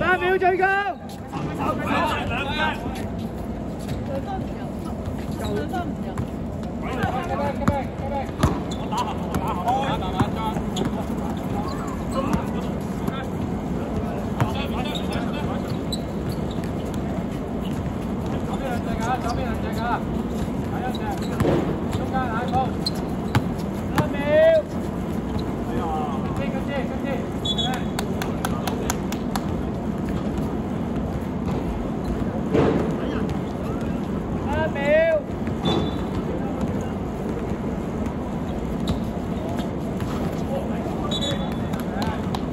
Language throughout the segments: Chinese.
三秒最高。兩分唔入，兩分唔入。三秒。三秒。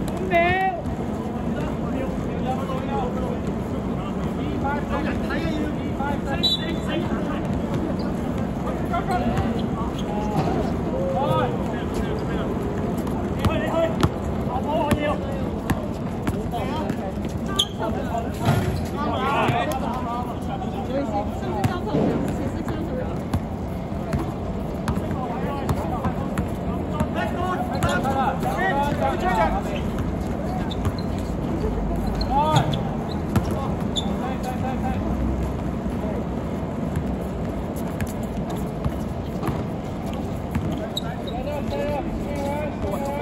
五秒。三分交扣，其实交扣。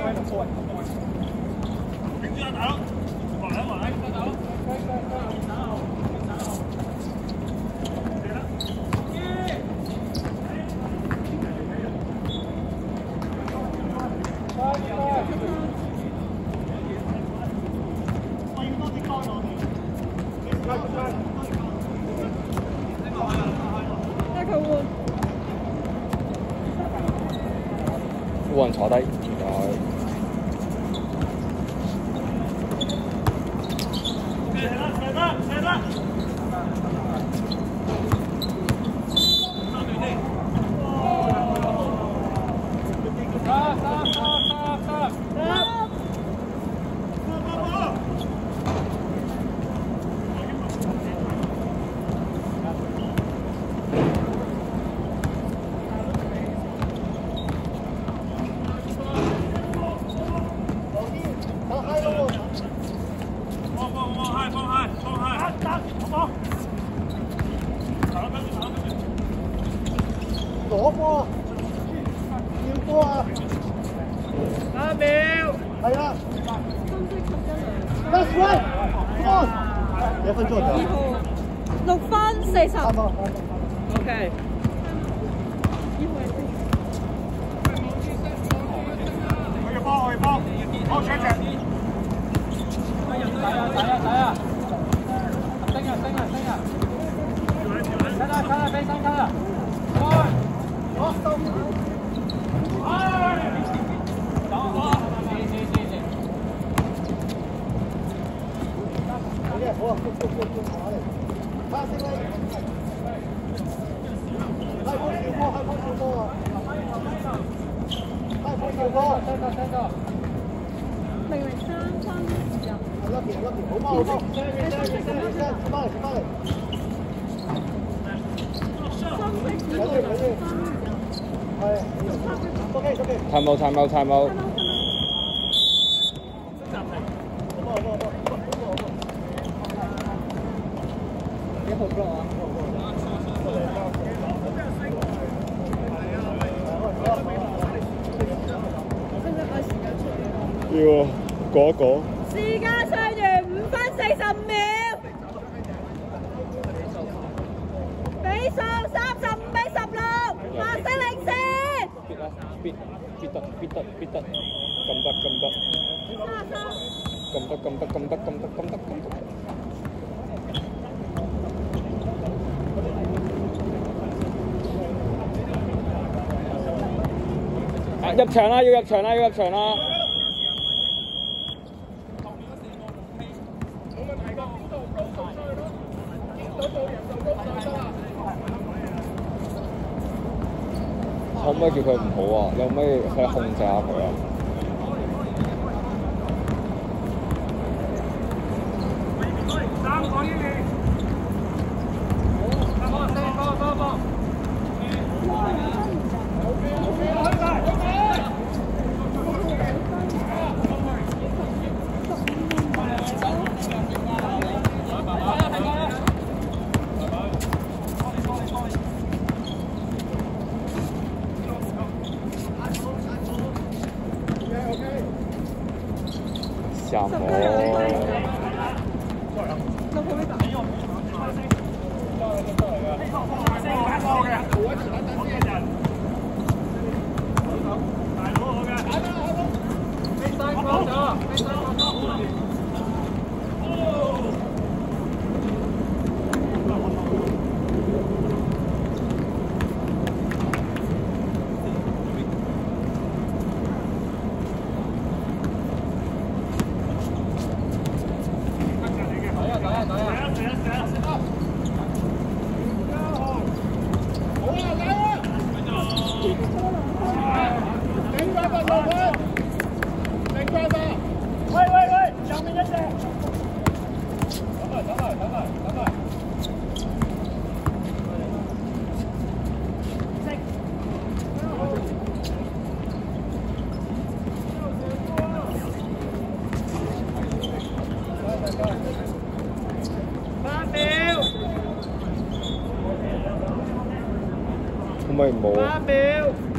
帶佢換。冇人坐低，攞波，要波啊！三秒。係啊分析及一兩。，Let's run，come on，一分鐘二就號六分四十。啱啊！OK。以為好嘅，好啊，谷谷谷谷下嚟，睇下先啦。係波小波，係波小波啊！係波小波，明明三分入。係 lucky 係 lucky，好波好波，先先先翻嚟翻嚟，三分只緊要緊要，係，OK OK，time out time out time out。好波好波好波，一號 block 啊。要過一過。時間上完五分四十五秒，比數三十五比十六，藍色領先。必啦，必必得必得必得，咁得咁得，得咁得咁得咁得咁得咁得。入場啦！要入場啦！要入場啦！可唔可以叫佢唔好啊？有咩可以控制下佢啊？Xong. mày mổ. 3 mil.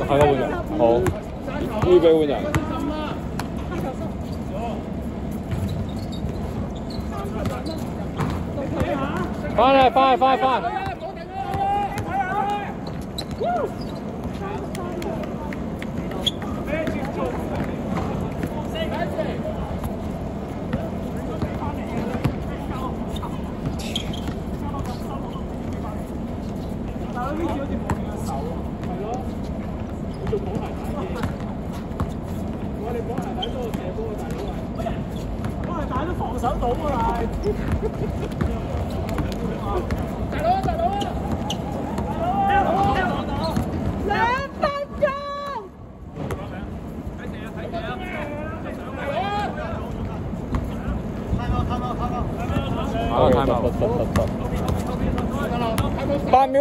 大家換下，好，一倍換下。翻嚟，翻嚟，翻翻。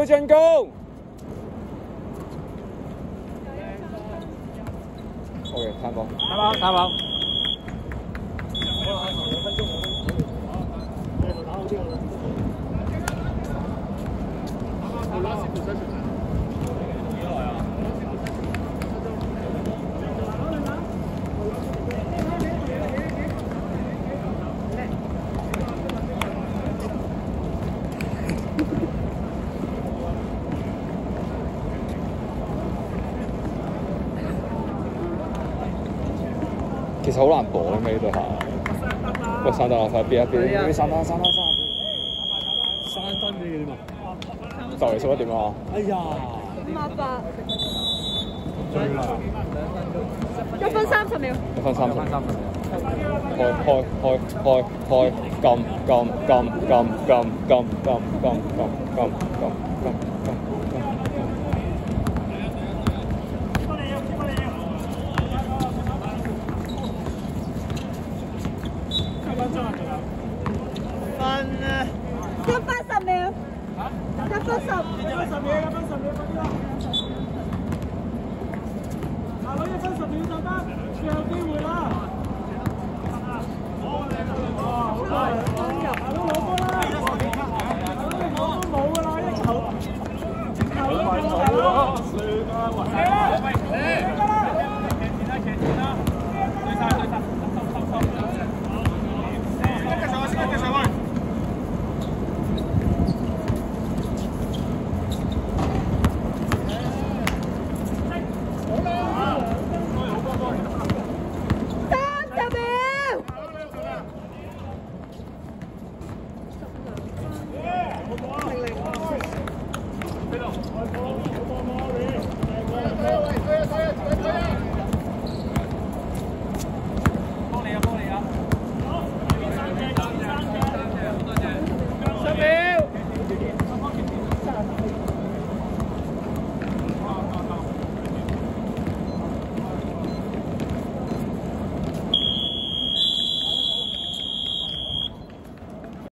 Chân，OK，tham con 其實好難綁嘅呢對鞋。喂，散得啦，快變一邊？邊散啦，散啦，散啦！三分俾你嘛？就嚟十一點啦。哎呀，五啊八，追啦！一分三十秒。一分三十。開開開開開，撳撳撳撳撳撳撳撳撳撳撳撳撳。